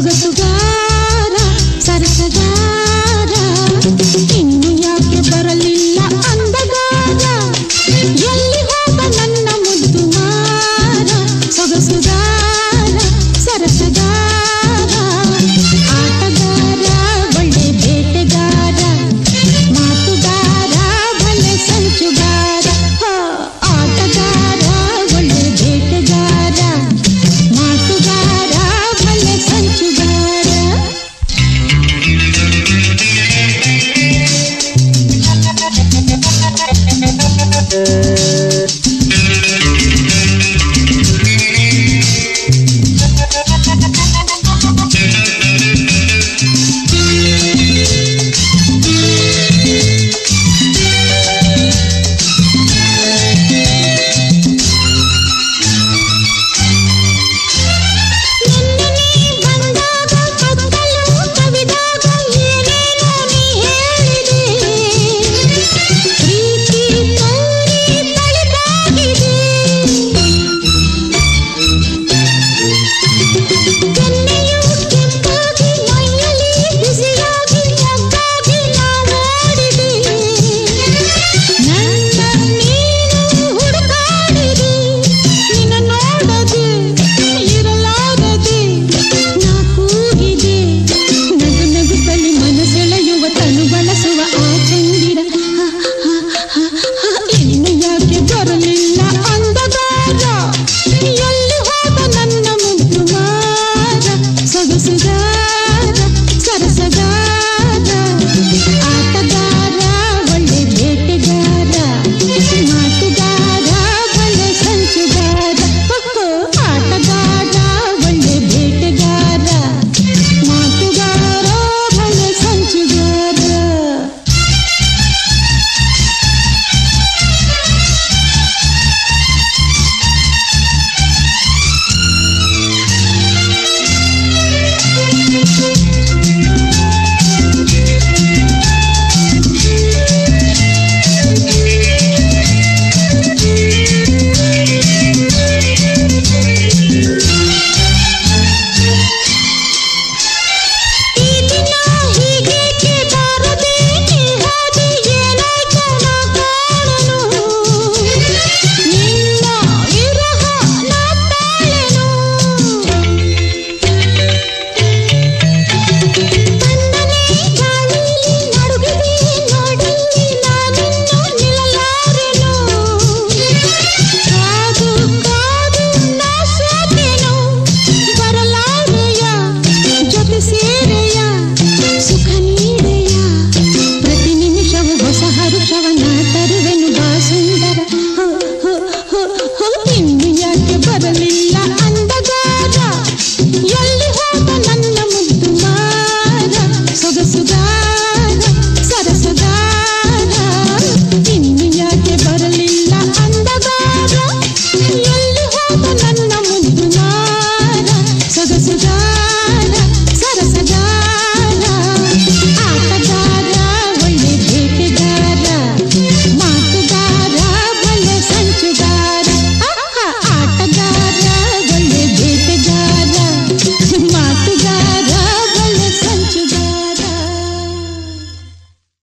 ಸೊಗಸುಗಾರ ಸರಸಗಾರ. ಇನ್ನು ಯಾಕೆ ಬರಲಿಲ್ಲ ಅಂದಗಾರ? ಎಲ್ಲ